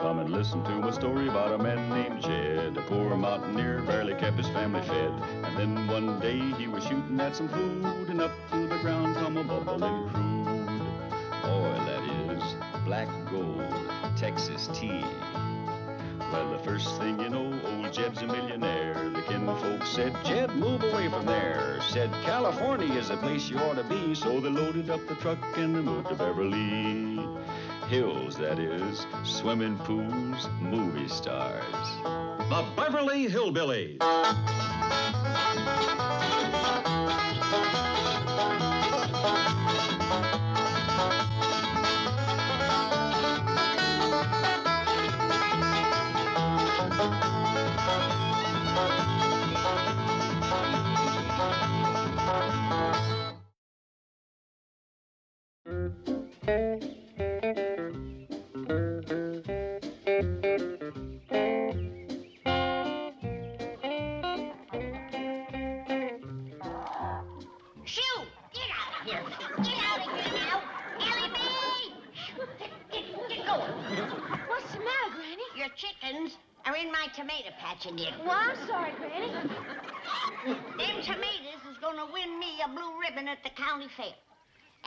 Come and listen to my story about a man named Jed. A poor mountaineer barely kept his family fed. And then one day he was shooting at some food, and up to the ground come a bubbling crude. Oil, that is, black gold, Texas tea. Well, the first thing you know, old Jed's a millionaire. The kinfolk said, Jed, move away from there. Said, California is the place you ought to be. So they loaded up the truck and they moved to Beverly Hills, that is, swimming pools, movie stars. The Beverly Hillbillies. Shoo! County fair.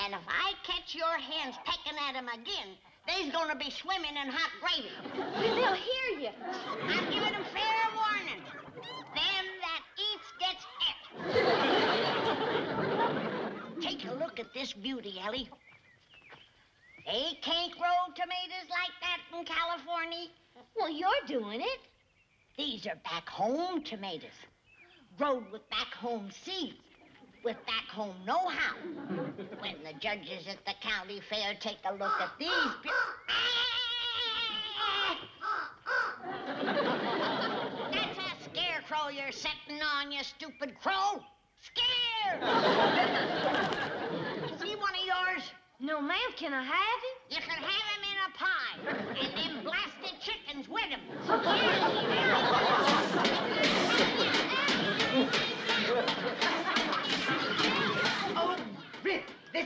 And if I catch your hens pecking at 'em again, they's gonna be swimming in hot gravy. They'll hear you. I'm giving 'em fair warning. Them that eats gets it. Take a look at this beauty, Elly. They can't grow tomatoes like that in California. Well, you're doing it. These are back home tomatoes, grown with back home seeds, with back home know-how. When the judges at the county fair take a look at these, that's a scarecrow you're setting on, you stupid crow. Scared! See one of yours? No, ma'am. Can I have him? You can have him in a pie, and them blasted chickens with him.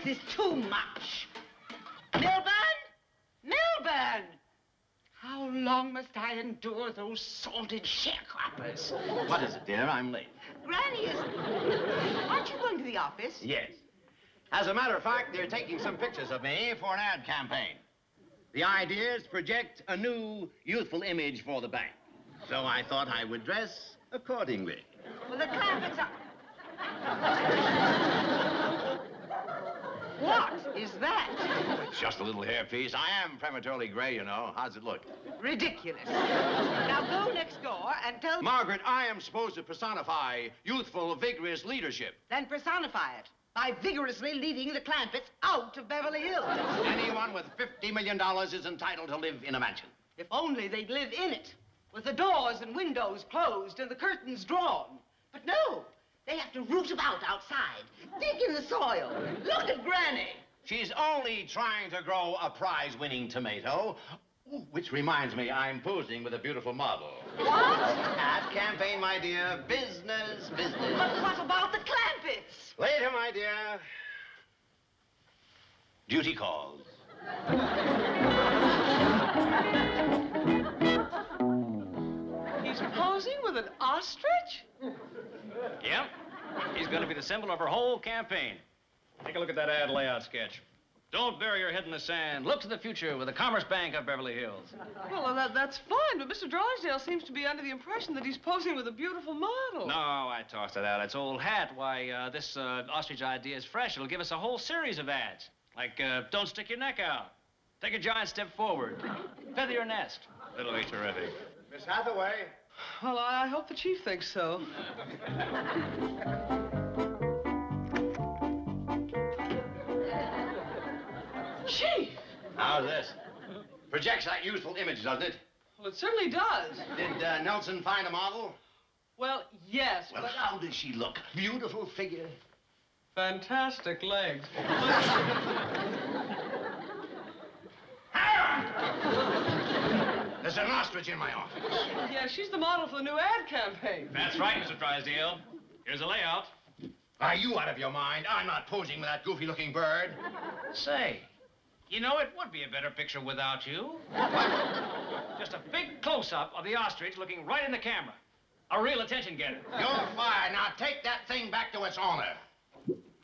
This is too much. Milburn? Milburn! How long must I endure those salted sharecroppers? What is it, dear? I'm late. Granny is... Aren't you going to the office? Yes. As a matter of fact, they're taking some pictures of me for an ad campaign. The idea is to project a new, youthful image for the bank. So I thought I would dress accordingly. Well, the Clampetts are... What is that? It's just a little hairpiece. I am prematurely gray, you know. How's it look? Ridiculous. Now go next door and tell... Margaret, I am supposed to personify youthful, vigorous leadership. Then personify it by vigorously leading the Clampetts out of Beverly Hills. Anyone with $50 million is entitled to live in a mansion. If only they'd live in it, with the doors and windows closed and the curtains drawn. But no, they have to root about outside, dig in the soil. Look at Granny. She's only trying to grow a prize-winning tomato. Ooh, which reminds me, I'm posing with a beautiful model. What? Ad campaign, my dear. Business, business. But what about the Clampetts? Later, my dear. Duty calls. With an ostrich? Yep. He's going to be the symbol of our whole campaign. Take a look at that ad layout sketch. Don't bury your head in the sand. Look to the future with the Commerce Bank of Beverly Hills. Well, that, that's fine, but Mr. Drysdale seems to be under the impression that he's posing with a beautiful model. No, I tossed it out. It's old hat. Why, uh, this uh, ostrich idea is fresh. It'll give us a whole series of ads. Like, uh, don't stick your neck out. Take a giant step forward. Feather your nest. It'll be terrific. Miss Hathaway. Well, I hope the chief thinks so. Chief! How's this? Projects that useful image, doesn't it? Well, it certainly does. Did uh, Nelson find a model? Well, yes, Well, but... how does she look? Beautiful figure. Fantastic legs. There's an ostrich in my office. Yeah, she's the model for the new ad campaign. That's right, Mr. Drysdale. Here's a layout. Are you out of your mind? I'm not posing with that goofy-looking bird. Say, You know, it would be a better picture without you. Just a big close-up of the ostrich looking right in the camera. A real attention getter. You're fired. Now take that thing back to its owner.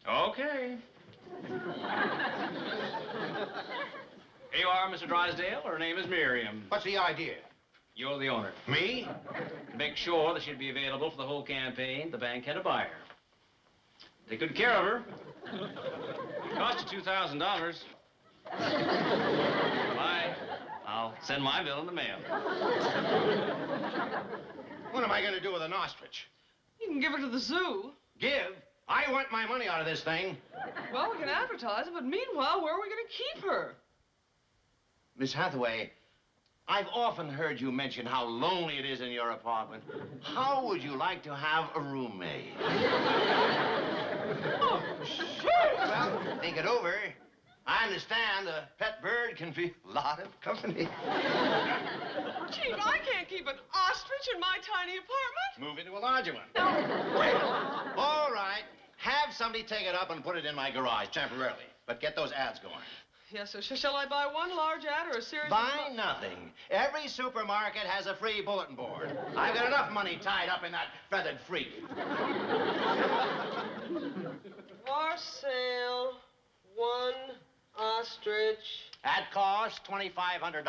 Okay. Here you are, Mr. Drysdale. Her name is Miriam. What's the idea? You're the owner. Me? To make sure that she'd be available for the whole campaign, the bank had a buyer. Take good care of her. It cost you $2,000. Bye. I'll send my bill in the mail. What am I going to do with an ostrich? You can give her to the zoo. Give? I want my money out of this thing. Well, we can advertise it, but meanwhile, where are we going to keep her? Miss Hathaway, I've often heard you mention how lonely it is in your apartment. How would you like to have a roommate? Oh, sure. Well, think it over. I understand a pet bird can be a lot of company. Chief, I can't keep an ostrich in my tiny apartment. Move into a larger one. No, wait. All right. Have somebody take it up and put it in my garage temporarily. But get those ads going. Yes, sir. Sh- Shall I buy one large ad or a series Buy of... nothing. Every supermarket has a free bulletin board. I've got enough money tied up in that feathered freak. For sale, one ostrich, At cost, $2,500.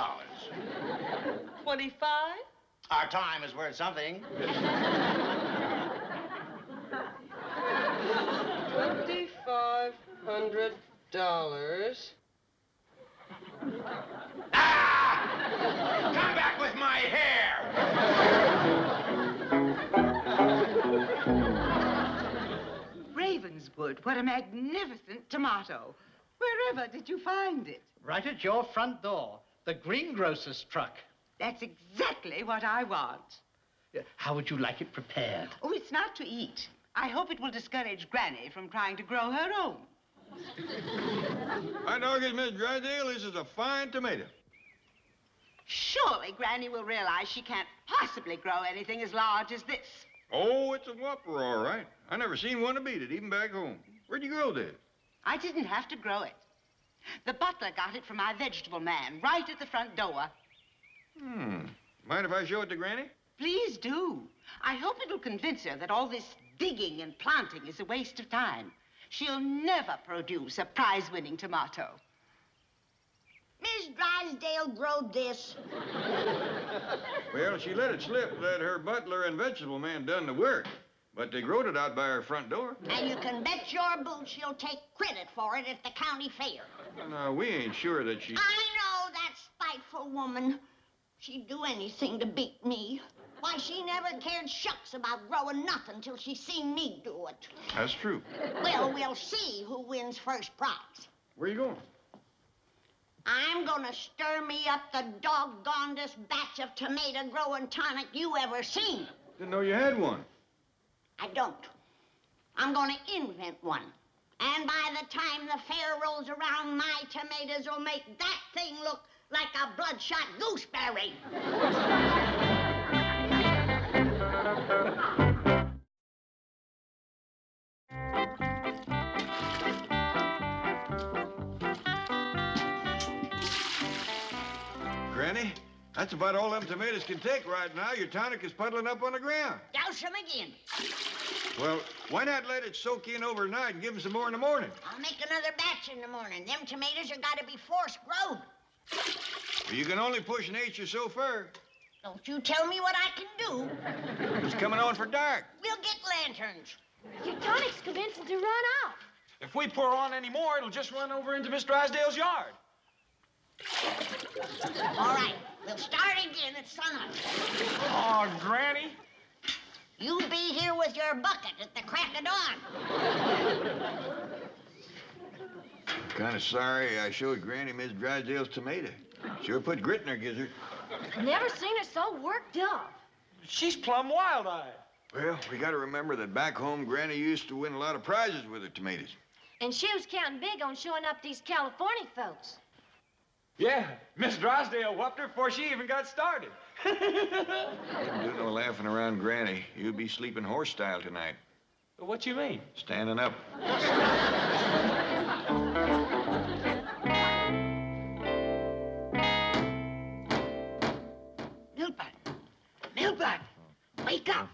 25? Our time is worth something. Twenty-five hundred dollars. Ah! Come back with my hair! Ravenswood, what a magnificent tomato. Wherever did you find it? Right at your front door. The greengrocer's truck. That's exactly what I want. How would you like it prepared? Oh, it's not to eat. I hope it will discourage Granny from trying to grow her own. My dog is Miss Drysdale. This is a fine tomato. Surely Granny will realize she can't possibly grow anything as large as this. Oh, it's a whopper, all right. I never seen one to beat it, even back home. Where'd you grow this? I didn't have to grow it. The butler got it from my vegetable man right at the front door. Hmm. Mind if I show it to Granny? Please do. I hope it'll convince her that all this digging and planting is a waste of time. She'll never produce a prize-winning tomato. Miss Drysdale growed this. Well, she let it slip that her butler and vegetable man done the work. But they growed it out by her front door. And you can bet your boots she'll take credit for it at the county fair. Now, we ain't sure that she... I know that spiteful woman. She'd do anything to beat me. Why, she never cared shucks about growing nothing till she seen me do it. That's true. Well, we'll see who wins first prize. Where are you going? I'm gonna stir me up the doggonedest batch of tomato growing tonic you ever seen. Didn't know you had one. I don't. I'm gonna invent one. And by the time the fair rolls around, my tomatoes will make that thing look like a bloodshot gooseberry. Granny, that's about all them tomatoes can take right now. Your tonic is puddling up on the ground. Douse them again. Well, why not let it soak in overnight and give 'em some more in the morning? I'll make another batch in the morning. Them tomatoes are gotta be forced grown. Well, you can only push nature so far. Don't you tell me what I can do. It's coming on for dark. We'll get lanterns. Your tonic's commencing to run out. If we pour on any more, it'll just run over into Miss Drysdale's yard. All right, we'll start again at sunup. Oh, Granny. You be here with your bucket at the crack of dawn. Kind of sorry I showed Granny Miss Drysdale's tomato. Sure put grit in her gizzard. Never seen her so worked up. She's plumb wild-eyed. Well, we got to remember that back home, Granny used to win a lot of prizes with her tomatoes. And she was counting big on showing up these California folks. Yeah, Miss Drysdale whopped her before she even got started. Couldn't do no laughing around Granny. You'd be sleeping horse style tonight. What you mean? Standing up. Milburn. Milburn. Wake up.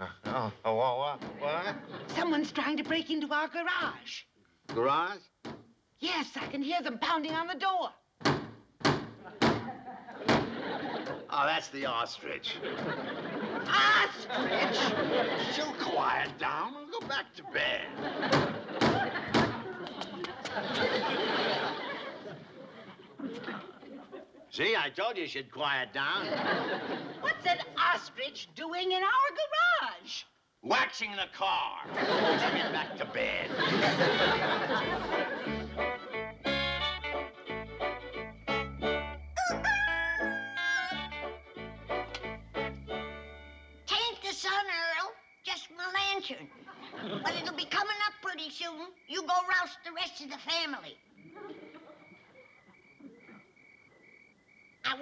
Oh, oh, oh, what? Someone's trying to break into our garage. Garage? Yes, I can hear them pounding on the door. Oh, that's the ostrich. Ostrich? She'll quiet down and go back to bed. See, I told you she'd quiet down. What's an ostrich doing in our garage? Waxing the car. Get back to bed.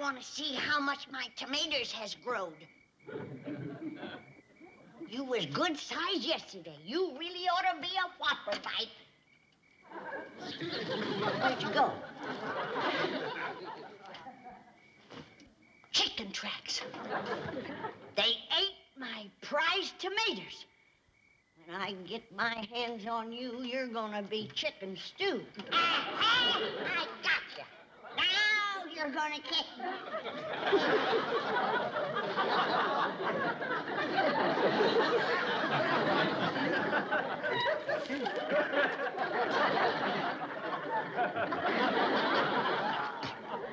Want to see how much my tomatoes has growed. You was good size yesterday. You really ought to be a whopper type. Where'd you go? Chicken tracks. They ate my prized tomatoes. When I get my hands on you, you're gonna be chicken stew. Aha! I gotcha. You're gonna kick me.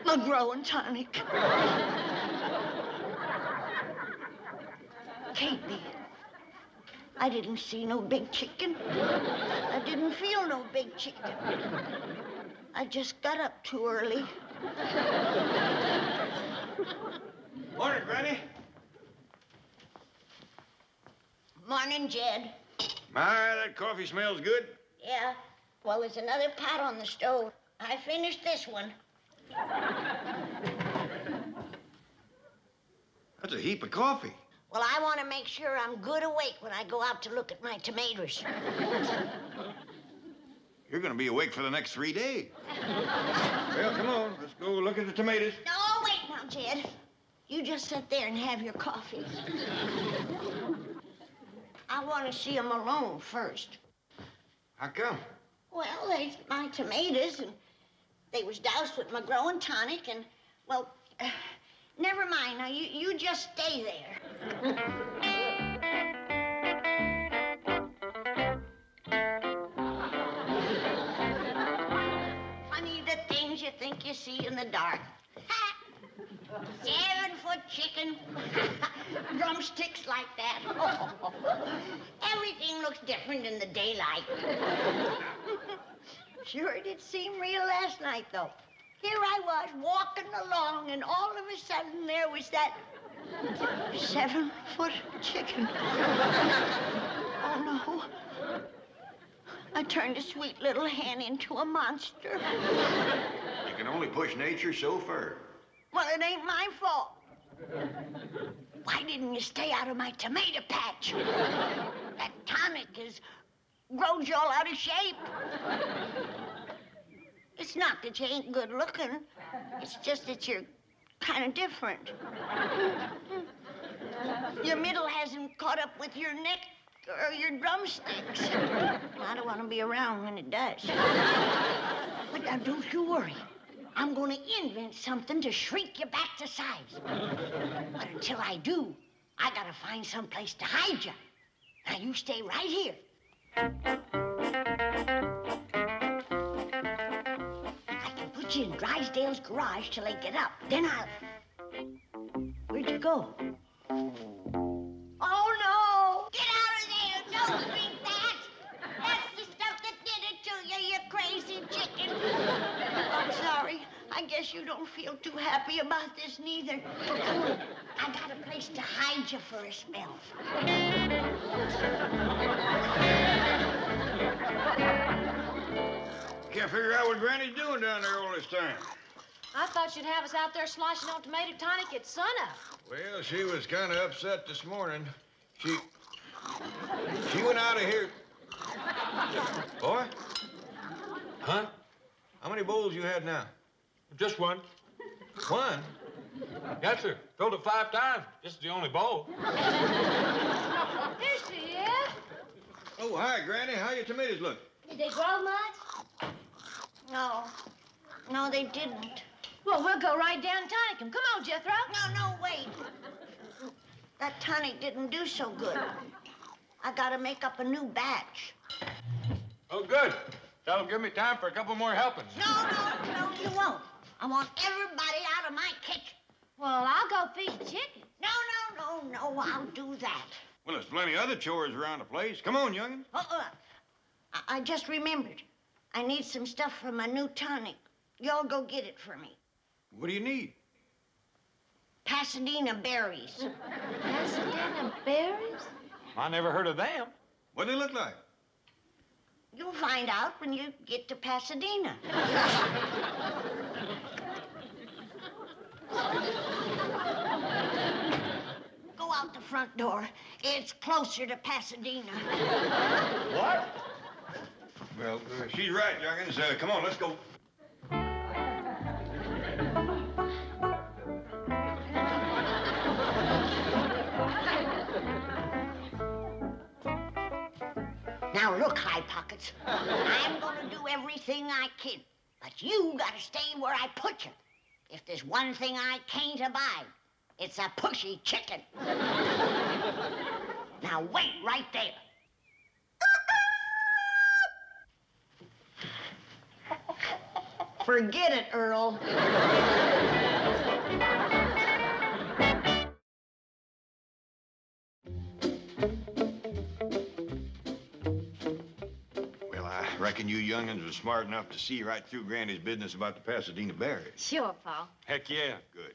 A growing tonic. Can't. I didn't see no big chicken. I didn't feel no big chicken. I just got up too early. Morning, Granny. Morning, Jed. My, that coffee smells good. Yeah. Well, there's another pot on the stove. I finished this one. That's a heap of coffee. Well, I want to make sure I'm good awake when I go out to look at my tomatoes. You're gonna be awake for the next three days. well, come on. Let's go look at the tomatoes. No, wait now, Jed. You just sit there and have your coffee. I want to see 'em alone first. How come? Well, they's my tomatoes, and they was doused with my growing tonic, and, well, uh, never mind. Now, you, you just stay there. you see in the dark. Seven foot chicken, drumsticks like that. Everything looks different in the daylight. sure did seem real last night, though. Here I was walking along, and all of a sudden there was that seven foot chicken. Oh no. I turned a sweet little hen into a monster. You can only push nature so far. Well, it ain't my fault. Why didn't you stay out of my tomato patch? That tonic has growed you all out of shape. It's not that you ain't good looking. It's just that you're kind of different. Your middle hasn't caught up with your neck or your drumsticks. I don't want to be around when it does. But now, don't you worry. I'm going to invent something to shrink you back to size. But until I do, I got to find some place to hide you. Now, you stay right here. I can put you in Drysdale's garage till they get up. Then I'll. Where'd you go? Don't feel too happy about this, neither. Come on. I got a place to hide you for a spell. Can't figure out what Granny's doing down there all this time. I thought you'd have us out there sloshing on tomato tonic at sunup. Well, she was kind of upset this morning. She. She went out of here. Boy? Huh? How many bowls you had now? Just one. One? Yes, sir. Filled it five times. This is the only bowl. Here she is. Oh, hi, Granny. How your tomatoes look? Did they grow much? No. No, they didn't. Well, we'll go right down and tonic 'em. Come on, Jethro. No, no, wait. That tonic didn't do so good. I gotta make up a new batch. Oh, good. That'll give me time for a couple more helpings. No, no, no, you won't. I want everybody out of my kitchen. Well, I'll go feed the chicken. No, no, no, no, I'll do that. Well, there's plenty of other chores around the place. Come on, youngin. Uh-uh. I, I just remembered. I need some stuff for my new tonic. Y'all go get it for me. What do you need? Pasadena berries. Pasadena berries? I never heard of them. What do they look like? You'll find out when you get to Pasadena. Go out the front door. It's closer to Pasadena. What? Well, uh, she's right, youngins. Uh, come on, let's go. Now look, High Pockets. I'm gonna do everything I can, but you gotta stay where I put you. If there's one thing I can't abide, it's a pushy chicken. now wait right there. Forget it, Earl. You youngins were smart enough to see right through Granny's business about the Pasadena berries. Sure, Pa. Heck yeah. Good.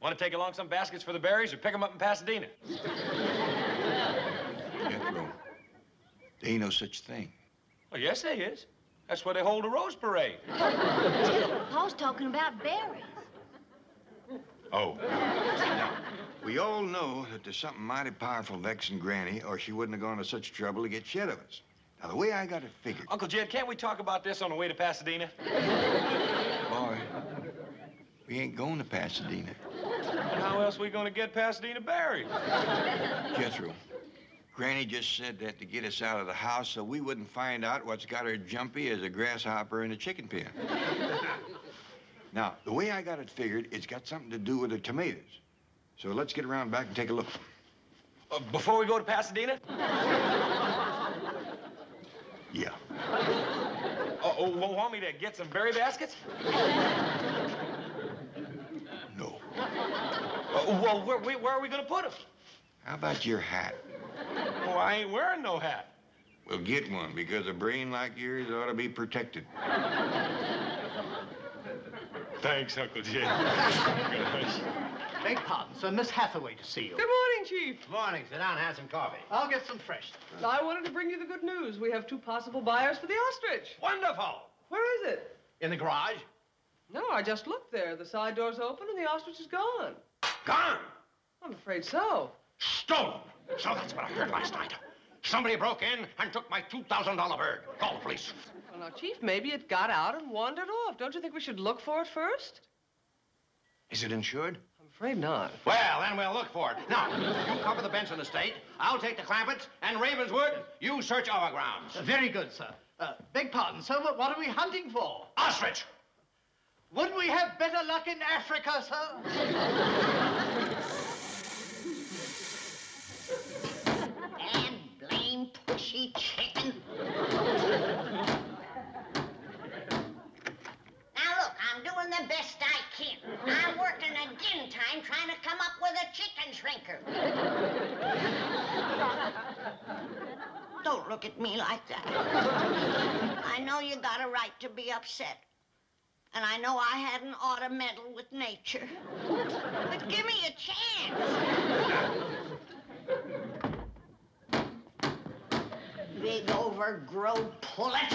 Want to take along some baskets for the berries or pick 'em up in Pasadena? Jethro, there ain't no such thing. Well, yes, there is. That's where they hold a rose parade. Pa's talking about berries. Oh. Now, we all know that there's something mighty powerful vexing Granny, or she wouldn't have gone to such trouble to get shed of us. Now, the way I got it figured, Uncle Jed, can't we talk about this on the way to Pasadena? boy, we ain't going to Pasadena. And how else are we gonna get Pasadena berries? Jethro, Granny just said that to get us out of the house so we wouldn't find out what's got her jumpy as a grasshopper in a chicken pen. now, the way I got it figured, it's got something to do with the tomatoes. So let's get around back and take a look. Uh, before we go to Pasadena? Yeah. Oh, oh, want me to get some berry baskets? No. Uh, well, where, where, are we gonna put them? How about your hat? Oh, I ain't wearing no hat. Well, get one, because a brain like yours ought to be protected. Thanks, Uncle Jed. Beg pardon, sir. Miss Hathaway to see you. Good morning, Chief. Morning. Sit down and have some coffee. I'll get some fresh. I wanted to bring you the good news. We have two possible buyers for the ostrich. Wonderful. Where is it? In the garage? No, I just looked there. The side door's open and the ostrich is gone. Gone. I'm afraid so. Stolen. So that's what I heard last night. Somebody broke in and took my $2,000 bird. Call the police. Well, now, Chief, maybe it got out and wandered off. Don't you think we should look for it first? Is it insured? I'm afraid not. Well, then we'll look for it. Now, you cover the Benson estate. I'll take the Clampetts. And Ravenswood, you search our grounds. Uh, very good, sir. Uh, beg pardon, sir, but what are we hunting for? Ostrich! Would we have better luck in Africa, sir? And blame pushy chicken. Now look, I'm doing the best I can. I'm working again time trying to come up with a chicken shrinker. Don't look me like that. I know you got a right to be upset. And I know I hadn't ought to meddle with nature. But give me a chance. Big overgrown pullet.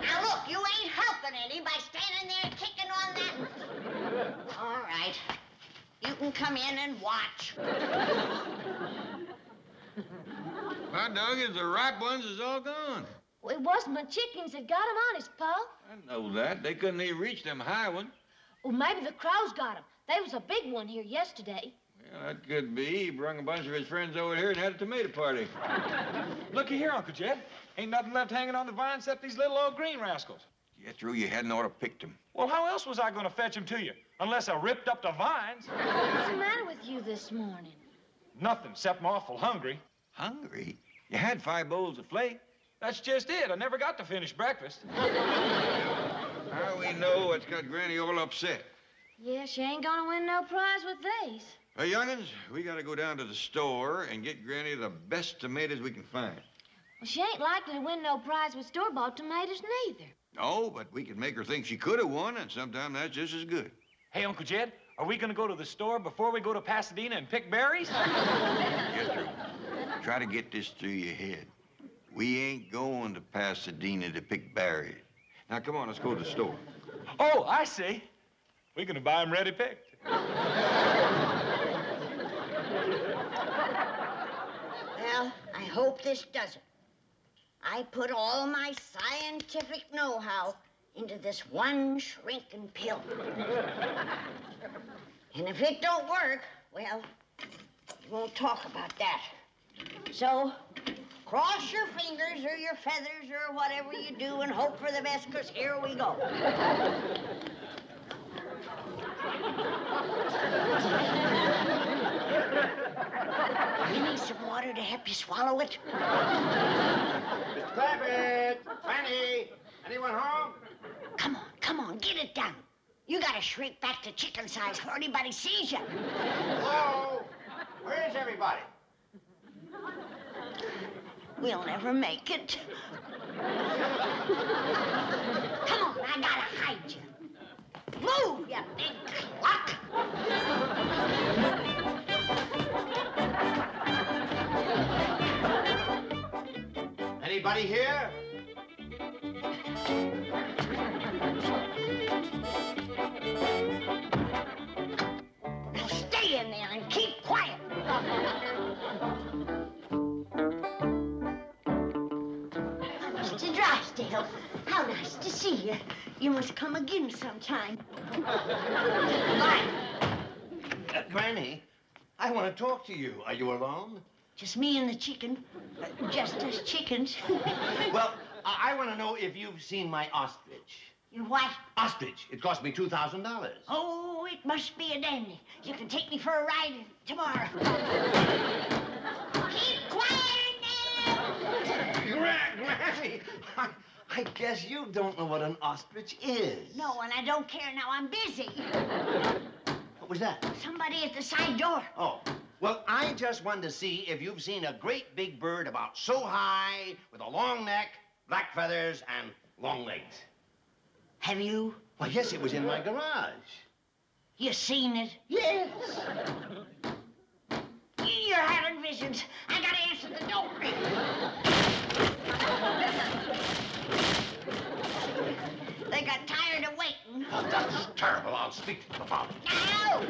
Now look, you ain't helping any by standing there kicking on that. All right. You can come in and watch. My dog is the ripe ones is all gone. Well, it wasn't my chickens that got 'em honest, Pa. I know that. They couldn't even reach them high ones. Well, maybe the crows got him. There was a big one here yesterday. Yeah, that could be. He brung a bunch of his friends over here and had a tomato party. Looky here, Uncle Jed. Ain't nothing left hanging on the vine except these little old green rascals. Jethro, you hadn't ought to picked him. Well, how else was I going to fetch 'em to you? Unless I ripped up the vines. What's the matter with you this morning? Nothing, except I'm awful hungry. Hungry? You had five bowls of flake. That's just it. I never got to finish breakfast. How we know what's got Granny all upset? Yeah, she ain't gonna win no prize with these. Hey, youngins, we gotta go down to the store and get Granny the best tomatoes we can find. Well, she ain't likely to win no prize with store-bought tomatoes neither. No, but we can make her think she could have won, and sometimes that's just as good. Hey, Uncle Jed, are we going to go to the store before we go to Pasadena and pick berries? Jethro, try to get this through your head. We ain't going to Pasadena to pick berries. Now, come on, let's go to the store. Oh, I see. We're going to buy 'em ready picked. Well, I hope this does it. I put all my scientific know-how into this one shrinking pill. and if it don't work, well, we won't talk about that. So, cross your fingers or your feathers or whatever you do and hope for the best, because here we go. You need some water to help you swallow it? Mr. Clampett! Fanny! Anyone home? Come on, come on, get it done. You gotta shrink back to chicken size before anybody sees you. Hello? Where is everybody? We'll never make it. Come on, I gotta hide you. Move, you big cluck. Anybody here? To see you. You must come again sometime. Bye. Uh, Granny, I want to talk to you. Are you alone? Just me and the chicken. Uh, just us chickens. Well, I, I want to know if you've seen my ostrich. You what? Ostrich. It cost me $2,000. Oh, it must be a dandy. You can take me for a ride tomorrow. Keep quiet now! Granny, I, I guess you don't know what an ostrich is. No, and I don't care now. I'm busy. What was that? Somebody at the side door. Oh, well, I just wanted to see if you've seen a great big bird about so high, with a long neck, black feathers, and long legs. Have you? Why, yes, it was in my garage. You seen it? Yes. You're having visions. I gotta answer the door. They got tired of waiting. Oh, that's terrible. I'll speak to the father. Now!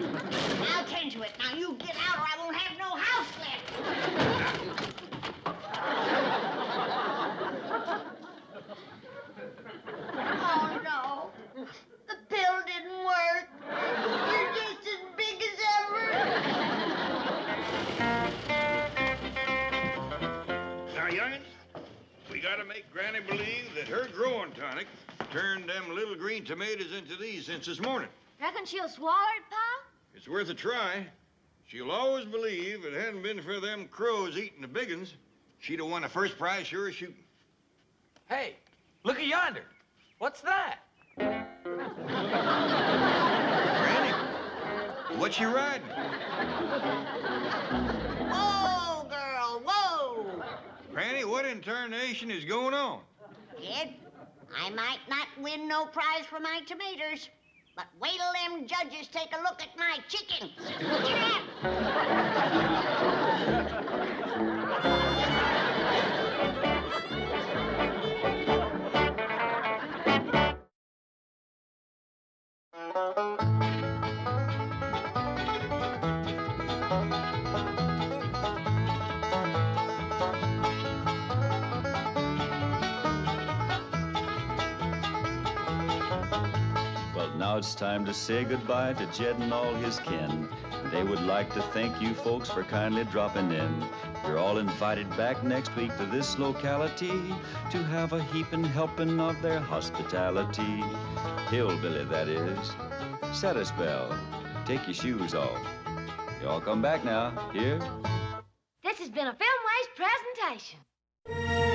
I'll tend to it. Now you get out or I won't have no house left. oh, no. The pill didn't work. You're just as big as ever. Now, youngins, we gotta make Granny believe that her growing tonic turned them little green tomatoes into these since this morning. Reckon she'll swallow it, Pa? It's worth a try. She'll always believe if it hadn't been for them crows eating the big uns, she'd have won the first prize sure as shooting. Hey, look at yonder. What's that? Granny, what you riding? Whoa, girl, whoa. Granny, what in tarnation is going on? Kid, I might not win no prize for my tomatoes, but wait till them judges take a look at my chicken. Get! Well, it's time to say goodbye to Jed and all his kin. They would like to thank you folks for kindly dropping in. You're all invited back next week to this locality to have a heaping helping of their hospitality. Hillbilly, that is. Set a spell. Take your shoes off. Y'all come back now. Here? This has been a Filmways presentation.